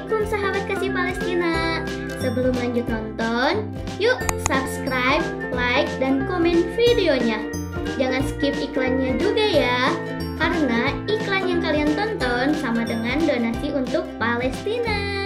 Assalamualaikum sahabat kasih Palestina. Sebelum lanjut nonton, yuk subscribe, like, dan komen videonya. Jangan skip iklannya juga ya Karena iklan yang kalian tonton sama dengan donasi untuk Palestina.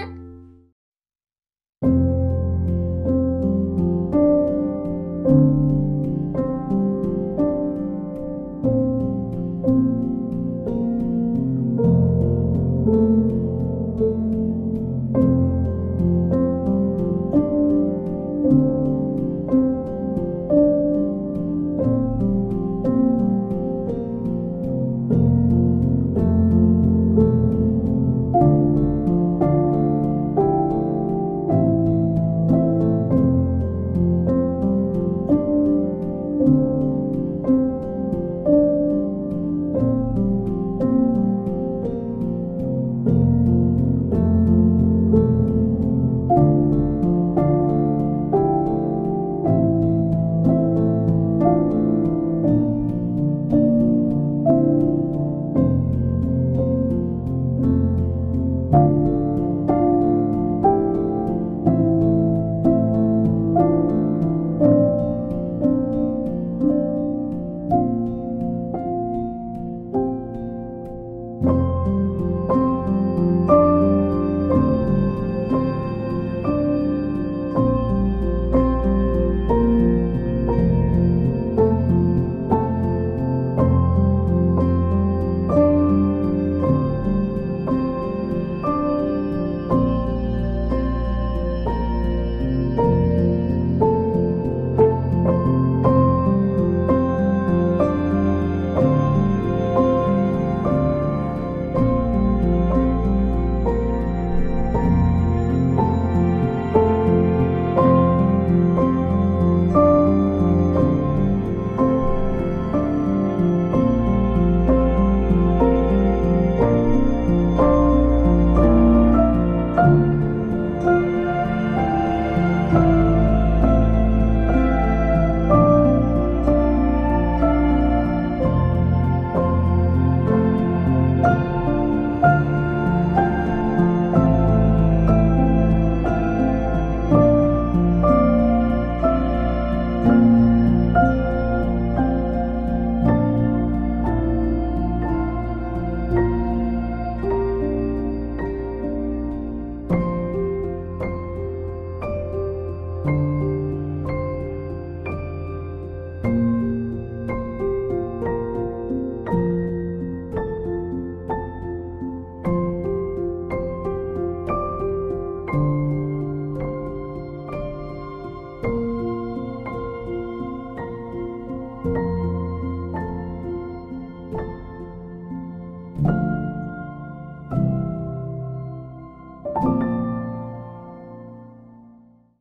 you